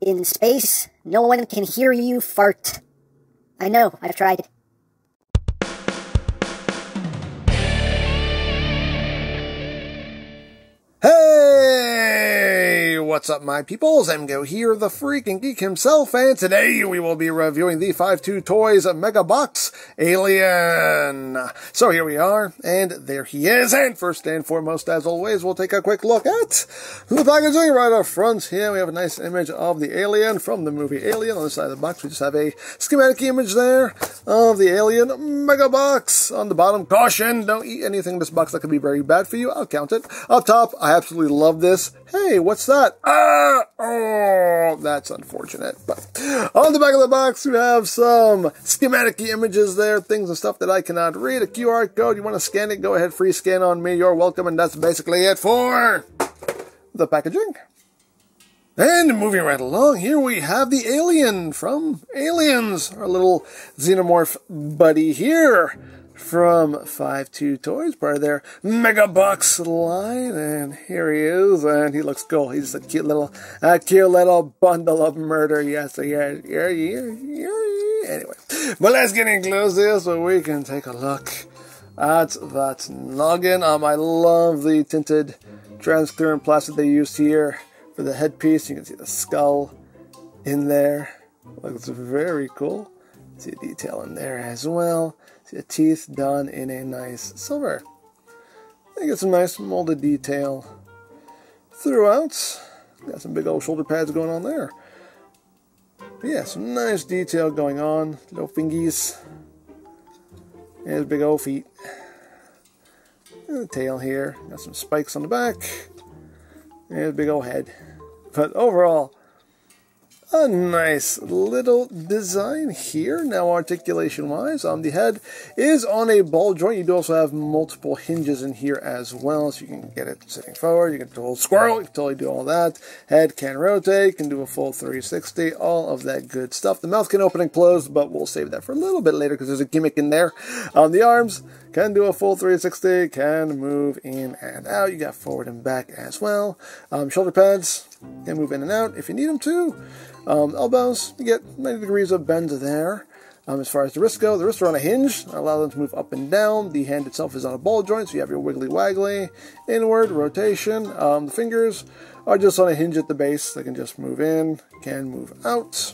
In space, no one can hear you fart. I know, I've tried. What's up, my peoples? EmGo here, the freaking geek himself, and today we will be reviewing the 5-2 Toys Mega Box Alien. So here we are, and there he is, and first and foremost, as always, we'll take a quick look at the packaging right up front. Here we have a nice image of the alien from the movie Alien. On the side of the box, we just have a schematic image there of the Alien Mega Box. On the bottom, caution, don't eat anything in this box that could be very bad for you. I'll count it. Up top, I absolutely love this. Hey, what's that? Ah, oh, that's unfortunate. But on the back of the box, we have some schematic images there, things and stuff that I cannot read. A QR code. You want to scan it? Go ahead, free scan on me. You're welcome. And that's basically it for the packaging. And moving right along, here we have the alien from Aliens, our little xenomorph buddy here from 5-2 Toys, part of their Mega Box line. And here he is, and he looks cool. He's a cute little, a cute little bundle of murder. Yes, yeah, yeah, yeah, yeah. Anyway, but let's get in close here so we can take a look at that noggin. Um, I love the tinted transparent plastic they used here for the headpiece. You can see the skull in there. Looks very cool. See detail in there as well. Teeth done in a nice silver. I get some nice molded detail throughout. Got some big old shoulder pads going on there. But yeah, some nice detail going on. Little fingies. There's big old feet. And the tail here. Got some spikes on the back. There's big old head. But overall, a nice little design here. Now, articulation-wise, um, the head is on a ball joint. You do also have multiple hinges in here as well, so you can get it sitting forward. You can do a squirrel. You can totally do all that. Head can rotate. Can do a full 360. All of that good stuff. The mouth can open and close, but we'll save that for a little bit later because there's a gimmick in there. Um, the arms can do a full 360. Can move in and out. You got forward and back as well. Um, shoulder pads can move in and out if you need them to. Um, elbows, you get 90 degrees of bend there. Um, as far as the wrists go, the wrists are on a hinge, allow them to move up and down. The hand itself is on a ball joint, so you have your wiggly waggly, inward, rotation. Um, the fingers are just on a hinge at the base. They can just move in, can move out.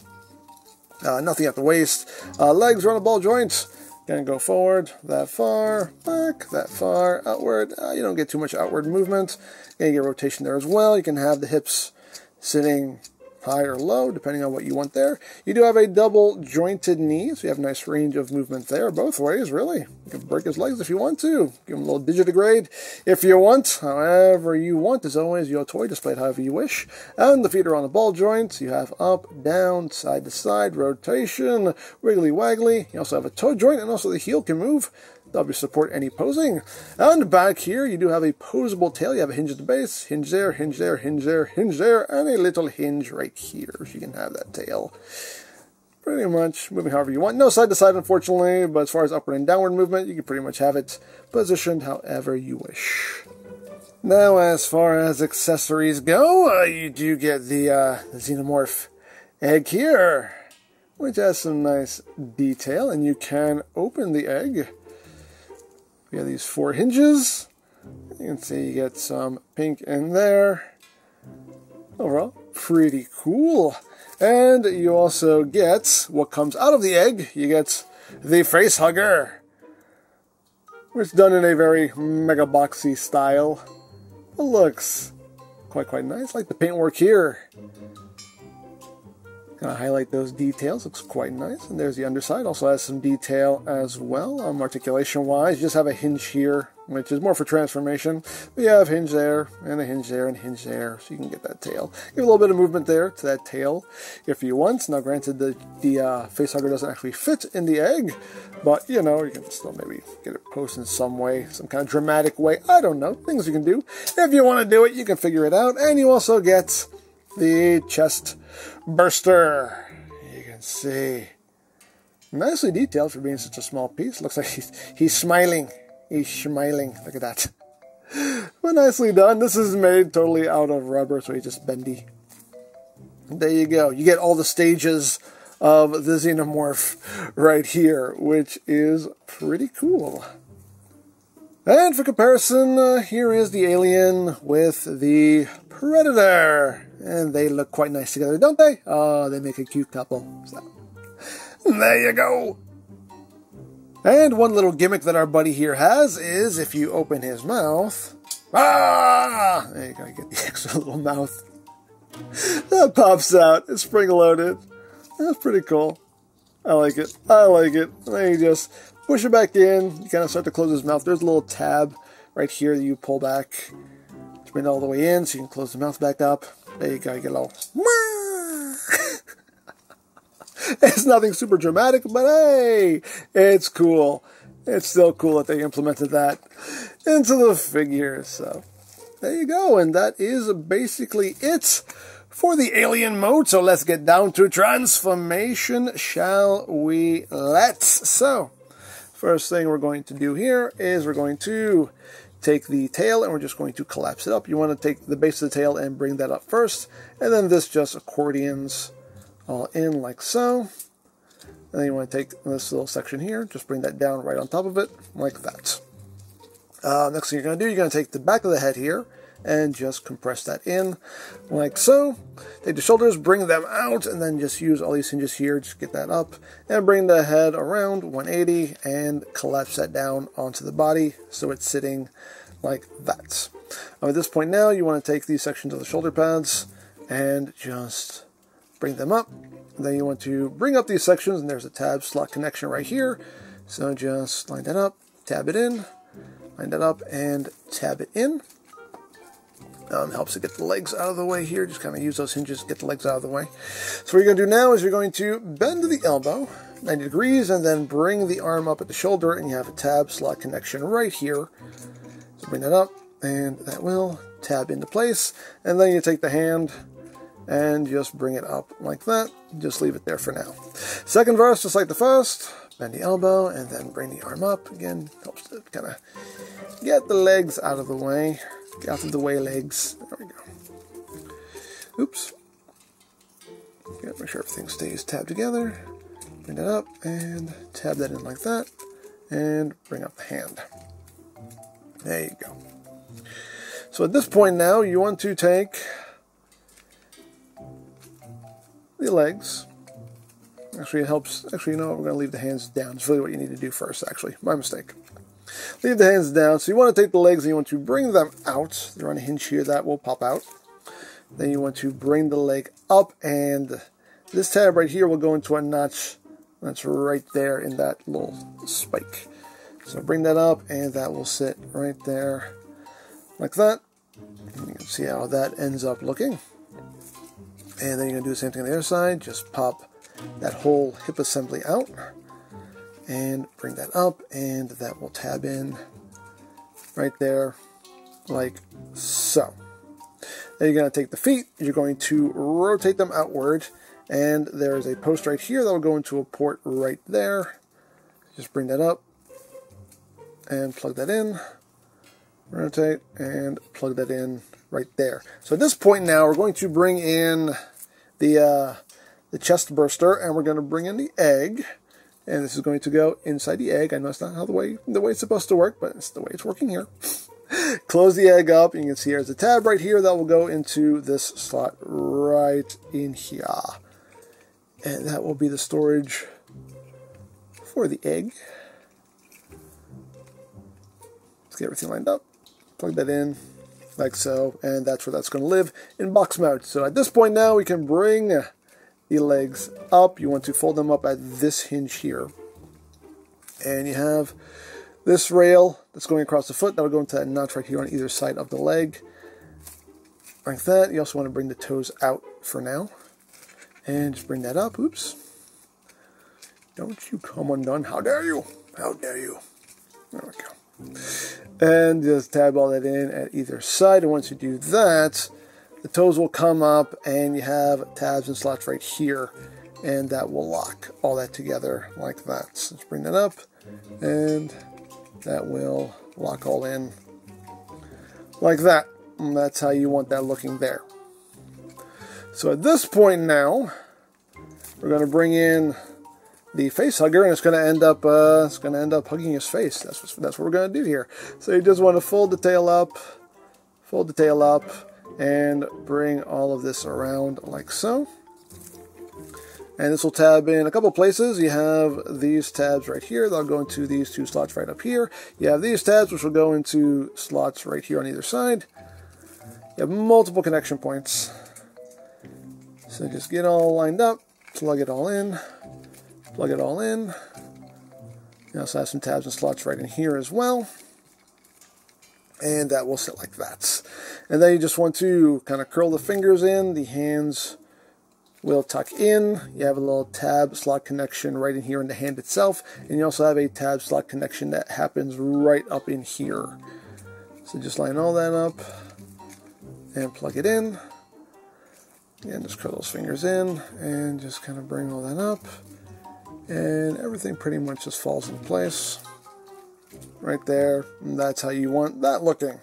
Uh, nothing at the waist. Uh, legs are on a ball joint. Can go forward, that far, back, that far, outward. Uh, you don't get too much outward movement. You get rotation there as well. You can have the hips sitting high or low, depending on what you want there. You do have a double jointed knee, so you have a nice range of movement there, both ways, really. You can break his legs if you want to. Give him a little digitigrade if you want. However you want, as always, your toy displayed however you wish. And the feet are on the ball joints. You have up, down, side to side, rotation, wiggly waggly. You also have a toe joint, and also the heel can move. W support any posing. And back here, you do have a posable tail. You have a hinge at the base, hinge there, hinge there, hinge there, hinge there, and a little hinge right here. So you can have that tail. Pretty much moving however you want. No side to side, unfortunately, but as far as upward and downward movement, you can pretty much have it positioned however you wish. Now, as far as accessories go, uh, you do get the uh, Xenomorph egg here, which has some nice detail, and you can open the egg we have these four hinges. You can see you get some pink in there. Overall, pretty cool. And you also get what comes out of the egg. You get the face hugger, which done in a very mega boxy style. It looks quite, quite nice. I like the paintwork here. Gonna highlight those details, looks quite nice. And there's the underside, also has some detail as well. Um, articulation wise, you just have a hinge here, which is more for transformation. But you have hinge there, and a hinge there, and hinge there, so you can get that tail. Give a little bit of movement there to that tail if you want. Now, granted, the, the uh, face hugger doesn't actually fit in the egg, but you know, you can still maybe get it posed in some way, some kind of dramatic way. I don't know, things you can do. If you want to do it, you can figure it out. And you also get the chest burster. You can see. Nicely detailed for being such a small piece. Looks like he's, he's smiling. He's smiling. Look at that. But nicely done. This is made totally out of rubber, so he's just bendy. there you go. You get all the stages of the xenomorph right here, which is pretty cool. And for comparison, uh, here is the alien with the predator. And they look quite nice together, don't they? Oh, they make a cute couple. So, there you go. And one little gimmick that our buddy here has is if you open his mouth, ah, there you go, you get the extra little mouth that pops out. It's spring loaded. That's pretty cool. I like it. I like it. Then just push it back in. You kind of start to close his mouth. There's a little tab right here that you pull back to bring it all the way in so you can close the mouth back up. There you go. You get a little. it's nothing super dramatic, but hey, it's cool. It's still cool that they implemented that into the figure. So there you go. And that is basically it for the alien mode. So let's get down to transformation, shall we? Let's. So, first thing we're going to do here is we're going to take the tail and we're just going to collapse it up. You want to take the base of the tail and bring that up first. And then this just accordions all in like so. And then you want to take this little section here, just bring that down right on top of it, like that. Uh, next thing you're going to do, you're going to take the back of the head here, and just compress that in like so. Take the shoulders, bring them out, and then just use all these hinges here, just get that up, and bring the head around 180 and collapse that down onto the body so it's sitting like that. At this point now, you want to take these sections of the shoulder pads and just bring them up. then you want to bring up these sections, and there's a tab slot connection right here. So just line that up, tab it in, line that up, and tab it in. Um, helps to get the legs out of the way here. Just kind of use those hinges to get the legs out of the way. So what you're going to do now is you're going to bend the elbow 90 degrees and then bring the arm up at the shoulder and you have a tab slot connection right here. So bring that up and that will tab into place. And then you take the hand and just bring it up like that. Just leave it there for now. Second verse, just like the first, bend the elbow and then bring the arm up. Again, helps to kind of get the legs out of the way. Out of the way, legs. There we go. Oops. Make sure everything stays tabbed together. Bring that up and tab that in like that. And bring up the hand. There you go. So at this point now, you want to take the legs. Actually, it helps. Actually, you know what? We're going to leave the hands down. It's really what you need to do first, actually. My mistake. Leave the hands down. So you want to take the legs and you want to bring them out. They're on a hinge here that will pop out. Then you want to bring the leg up and this tab right here will go into a notch that's right there in that little spike. So bring that up and that will sit right there like that. And you can see how that ends up looking. And then you're to do the same thing on the other side. Just pop that whole hip assembly out and bring that up and that will tab in right there like so. Then you're going to take the feet, you're going to rotate them outward and there's a post right here that will go into a port right there. Just bring that up and plug that in, rotate and plug that in right there. So at this point now we're going to bring in the uh, the chest burster and we're going to bring in the egg and this is going to go inside the egg. I know it's not how the way the way it's supposed to work, but it's the way it's working here. Close the egg up. You can see there's a tab right here that will go into this slot right in here. And that will be the storage for the egg. Let's get everything lined up. Plug that in like so, and that's where that's going to live in box mode. So at this point now, we can bring the legs up. You want to fold them up at this hinge here. And you have this rail that's going across the foot. That'll go into that notch right here on either side of the leg. Like that. You also want to bring the toes out for now. And just bring that up. Oops. Don't you come undone. How dare you? How dare you? There we go. And just tab all that in at either side. And once you do that, the toes will come up and you have tabs and slots right here and that will lock all that together like that. So let's bring that up and that will lock all in like that. And that's how you want that looking there. So at this point now, we're going to bring in the face hugger, and it's going to end up uh, it's going to end up hugging his face. That's what, that's what we're going to do here. So you just want to fold the tail up, fold the tail up, and bring all of this around like so. And this will tab in a couple places. You have these tabs right here. They'll go into these two slots right up here. You have these tabs, which will go into slots right here on either side. You have multiple connection points. So just get all lined up, plug it all in, plug it all in. You also have some tabs and slots right in here as well. And that will sit like that. And then you just want to kind of curl the fingers in, the hands will tuck in. You have a little tab slot connection right in here in the hand itself. And you also have a tab slot connection that happens right up in here. So just line all that up and plug it in. And just curl those fingers in and just kind of bring all that up. And everything pretty much just falls in place. Right there. And that's how you want that looking.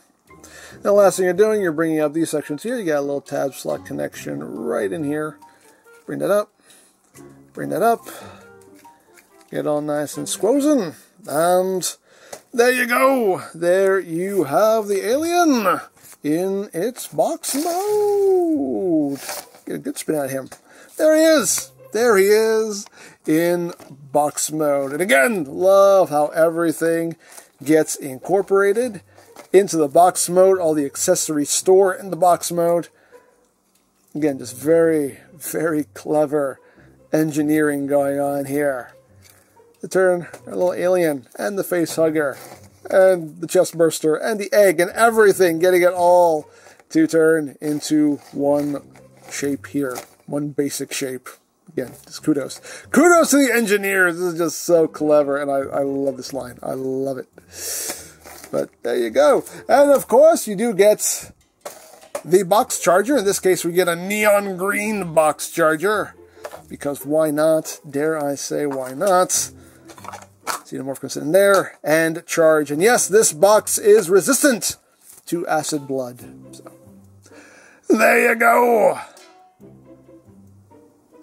Now, last thing you're doing, you're bringing up these sections here. You got a little tab slot connection right in here. Bring that up. Bring that up. Get all nice and squozen. And there you go. There you have the alien in its box mode. Get a good spin at him. There he is. There he is in box mode. And again, love how everything gets incorporated into the box mode. All the accessories store in the box mode. Again, just very, very clever engineering going on here. The turn, a little alien, and the face hugger and the chest burster and the egg and everything, getting it all to turn into one shape here, one basic shape. Again, just kudos. Kudos to the engineers. This is just so clever, and I, I love this line. I love it. But there you go. And of course, you do get the box charger. In this case, we get a neon green box charger. Because why not? Dare I say, why not? Xenomorph can sit in there and charge. And yes, this box is resistant to acid blood. So, there you go.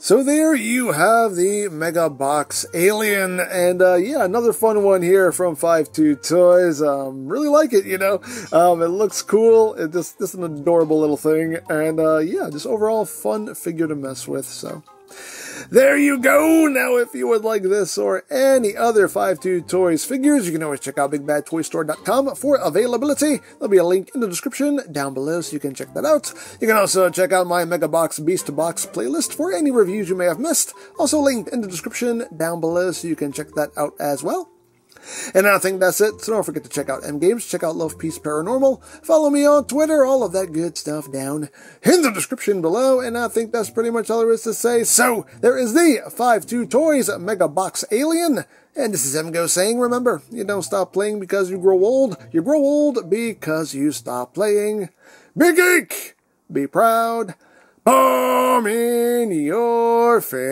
So there you have the Mega Box Alien, and uh, yeah, another fun one here from 52 Toys. Um, really like it, you know. Um, it looks cool. It just, just an adorable little thing, and uh, yeah, just overall fun figure to mess with. So there you go. Now, if you would like this or any other 5-2 Toys figures, you can always check out BigBadToyStore.com for availability. There'll be a link in the description down below so you can check that out. You can also check out my Mega Box Beast Box playlist for any reviews you may have missed. Also linked in the description down below so you can check that out as well. And I think that's it. So don't forget to check out EmGames, check out LovePeace Paranormal, follow me on Twitter, all of that good stuff down in the description below. And I think that's pretty much all there is to say. So there is the 5-2 Toys Mega Box Alien. And this is EmGo saying, remember, you don't stop playing because you grow old. You grow old because you stop playing. Be geek! Be proud! Bomb in your face!